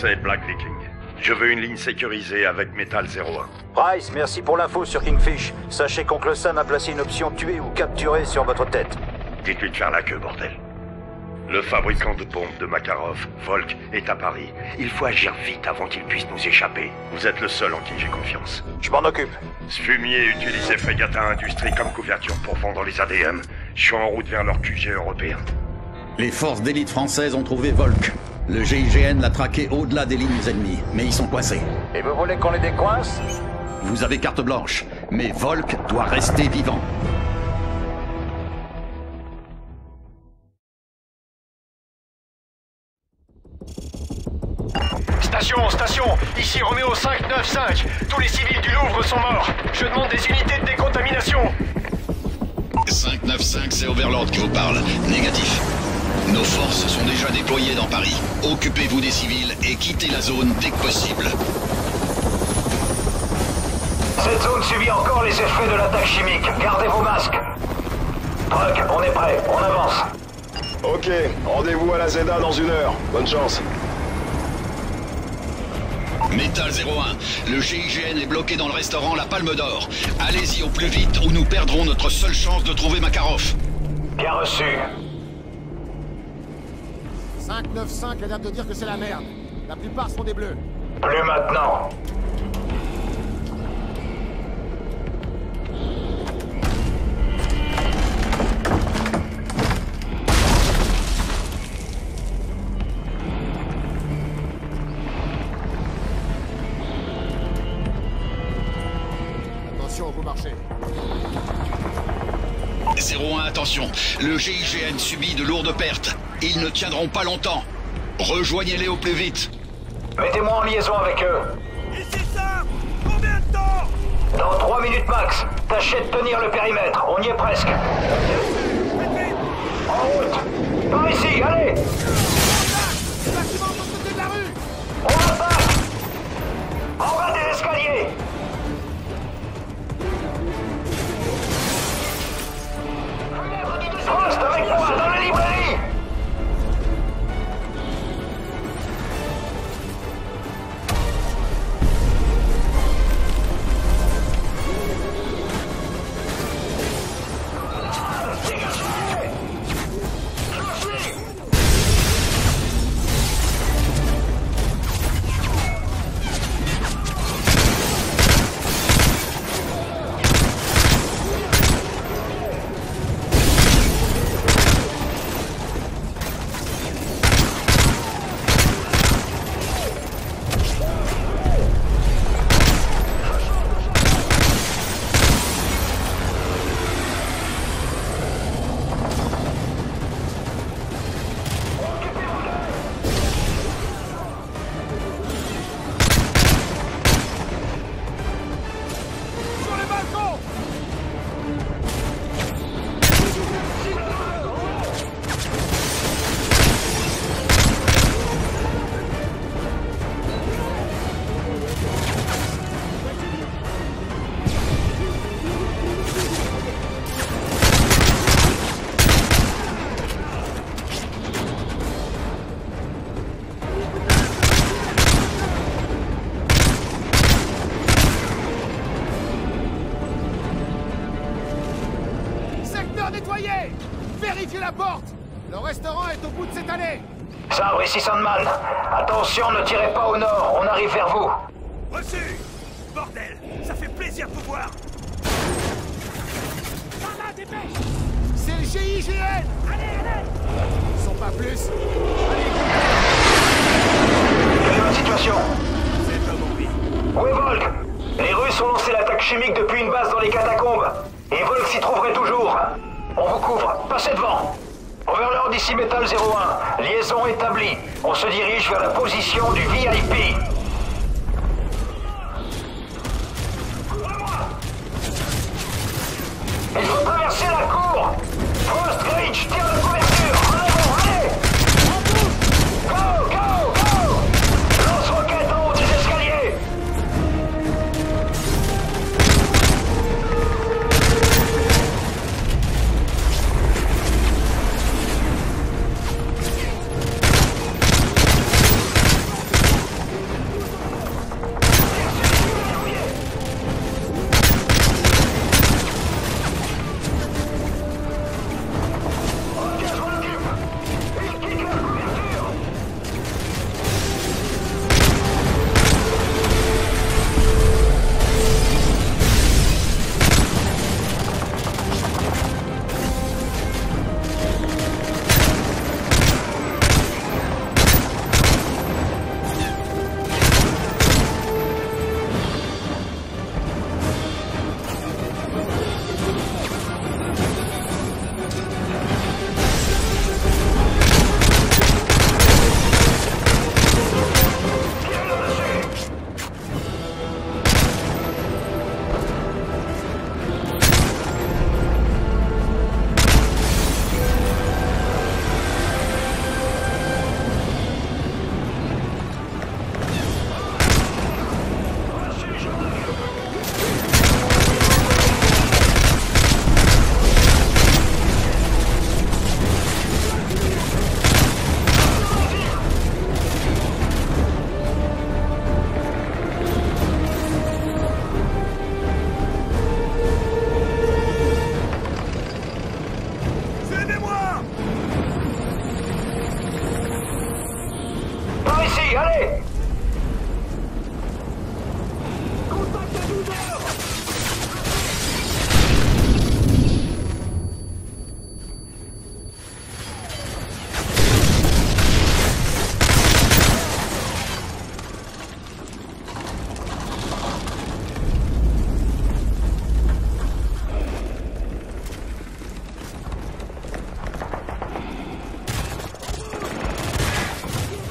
c'est Black Viking. Je veux une ligne sécurisée avec Metal 01. Price, merci pour l'info sur Kingfish. Sachez qu'Oncle Sam a placé une option tuer ou capturer sur votre tête. Dites-lui de faire la queue, bordel. Le fabricant de bombes de Makarov, Volk, est à Paris. Il faut agir vite avant qu'il puisse nous échapper. Vous êtes le seul en qui j'ai confiance. Je m'en occupe. Ce fumier utilisait Fregata Industrie comme couverture pour vendre les ADM. Je suis en route vers leur QG européen. Les forces d'élite françaises ont trouvé Volk. Le GIGN l'a traqué au-delà des lignes ennemies, mais ils sont coincés. Et vous voulez qu'on les décoince? Vous avez carte blanche, mais Volk doit rester vivant. Station, station, ici Roméo 595. Tous les civils du Louvre sont morts. Je demande des unités de décontamination. 595, c'est Overlord qui vous parle. Négatif. Nos forces sont déjà déployées dans Paris. Occupez-vous des civils et quittez la zone dès que possible. Cette zone subit encore les effets de l'attaque chimique. Gardez vos masques. Truck, on est prêt, on avance. Ok, rendez-vous à la Zeda dans une heure. Bonne chance. Métal 01, le GIGN est bloqué dans le restaurant La Palme d'Or. Allez-y au plus vite ou nous perdrons notre seule chance de trouver Makarov. Bien reçu. 595 a l'air de dire que c'est la merde. La plupart sont des bleus. Plus maintenant. Attention au beau marché. 01, attention, le GIGN subit de lourdes pertes. Ils ne tiendront pas longtemps. Rejoignez-les au plus vite. Mettez-moi en liaison avec eux. Ici ça Combien de temps Dans 3 minutes max. Tâchez de tenir le périmètre. On y est presque. En route. Par ici, allez Nettoyé Vérifiez la porte. Le restaurant est au bout de cette allée. Sabre ici Sandman. Attention, ne tirez pas au nord, on arrive vers vous. Reçu. Bordel Ça fait plaisir de vous voir. Par là, dépêche. C'est le GIGN Allez, allez. Ils sont pas plus. Quelle est votre situation. C'est un ennui. Où est Volk? Les Russes ont lancé l'attaque chimique depuis une base dans les catacombes. Et Volk s'y trouverait toujours. On vous couvre, passez devant. Overlord d'ici Metal 01. Liaison établie. On se dirige vers la position du VIP. Il faut traverser la cour Gage, tire la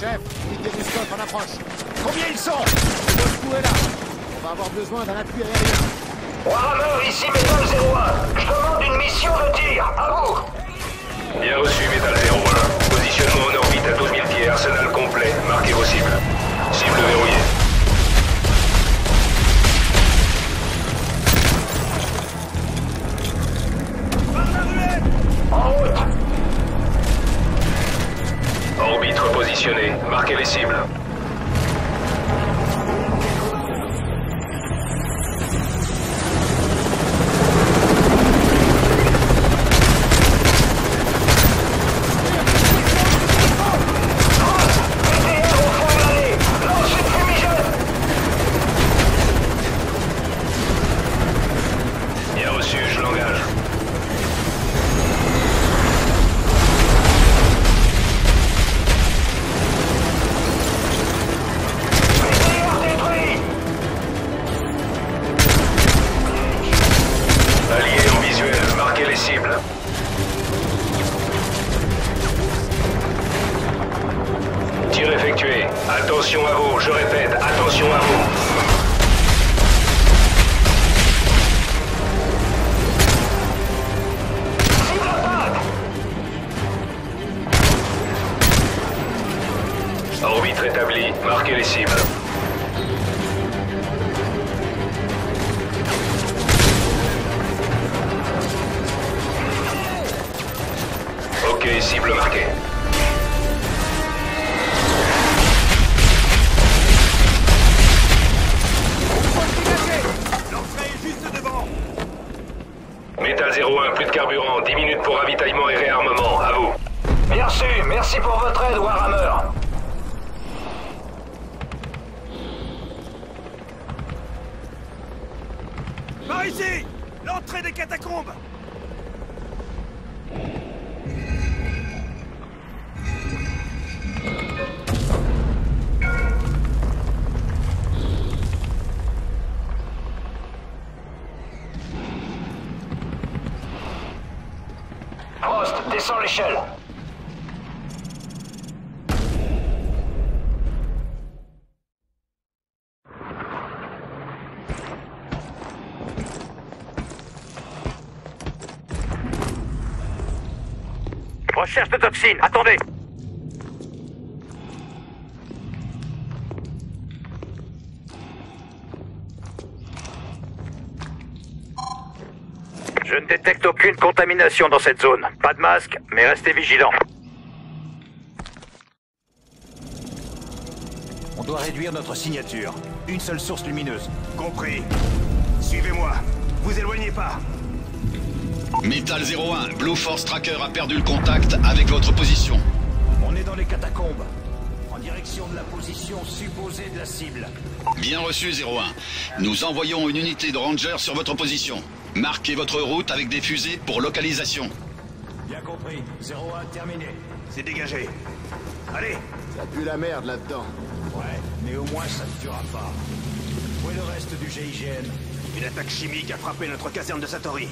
s'approche. Combien ils sont Le est là. On va avoir besoin d'un appui aérien. Warhammer, ici Metal 01. Je demande une mission de tir. À vous Bien reçu, Metal 01. Positionnement en orbite à 12 000 pieds, arsenal complet. Marquez vos cibles. Cible verrouillée. Marquez les cibles. Les cibles. Ok, cible marquée. Métal 01, plus de carburant. 10 minutes pour ravitaillement et réarmement. À vous. Bien reçu, merci pour votre aide, Warhammer. Ici L'entrée des catacombes Frost, descends l'échelle. Recherche de toxines, attendez Je ne détecte aucune contamination dans cette zone. Pas de masque, mais restez vigilants. On doit réduire notre signature. Une seule source lumineuse. Compris. Suivez-moi. Vous éloignez pas. Metal 01, Blue Force Tracker a perdu le contact avec votre position. On est dans les catacombes. En direction de la position supposée de la cible. Bien reçu 01. Nous envoyons une unité de Rangers sur votre position. Marquez votre route avec des fusées pour localisation. Bien compris. 01 terminé. C'est dégagé. Allez Ça pue la merde là-dedans. Ouais, mais au moins ça ne tuera pas. Où est le reste du GIGN Une attaque chimique a frappé notre caserne de Satori.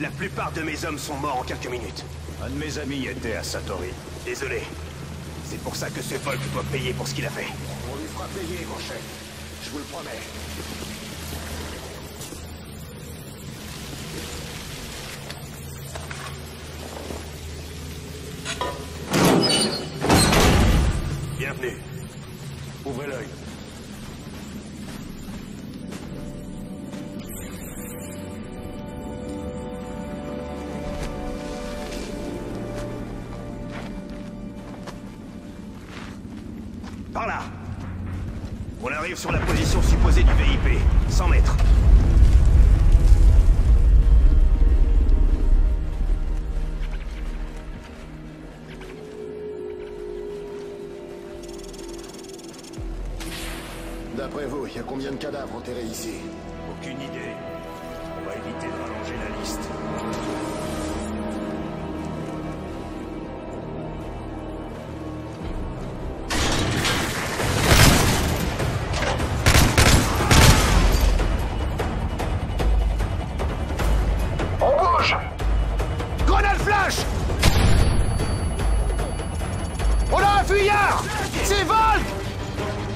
La plupart de mes hommes sont morts en quelques minutes. Un de mes amis était à Satori. Désolé. C'est pour ça que ce Volk doit payer pour ce qu'il a fait. On lui fera payer, mon chef. Je vous le promets. Bienvenue. Ouvrez l'œil. D'après vous, il y a combien de cadavres enterrés ici Aucune idée. On va éviter de rallonger la liste.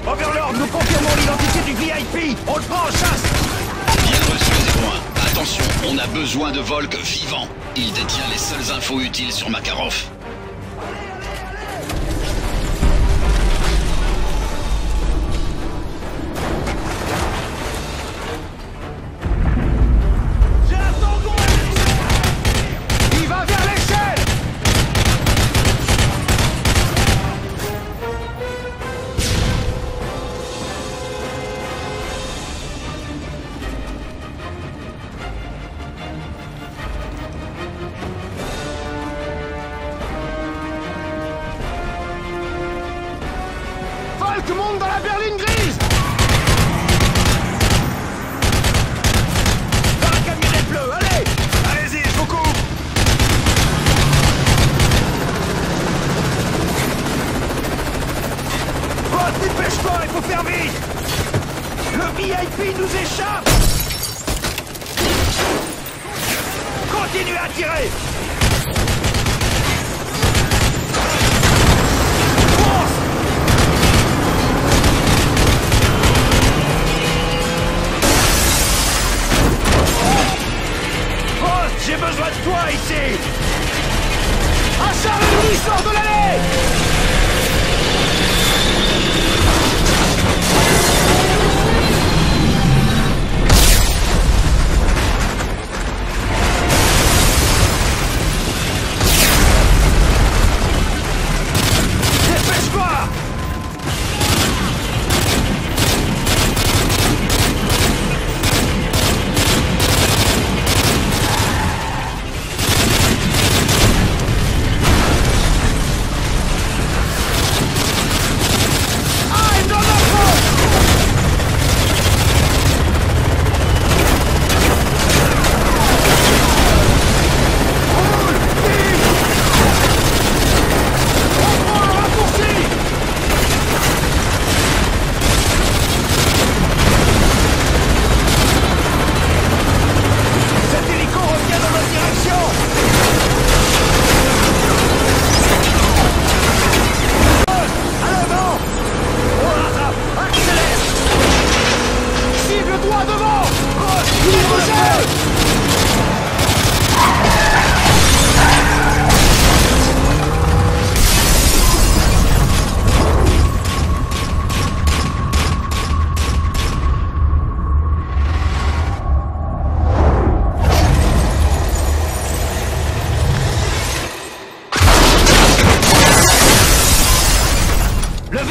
Overlord, nous confirmons l'identité du VIP On le prend en chasse Bien reçu, 01. Attention, on a besoin de Volk vivant. Il détient les seules infos utiles sur Makarov. Dépêche-toi, il faut faire vite Le VIP nous échappe. Continuez à tirer. Oh, j'ai besoin de toi ici. Acharne lui sort de l'allée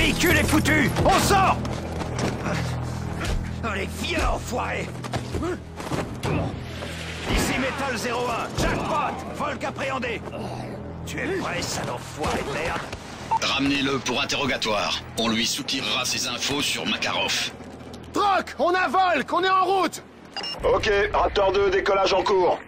véhicule est foutu. On sort. Oh, les vieux enfoirés. Ici Metal 01, jackpot. Volk appréhendé Tu es prêt, sale enfoiré de merde? Ramenez-le pour interrogatoire. On lui soutirera ses infos sur Makarov. Troc On a Volk On est en route. Ok, Raptor 2, décollage en cours.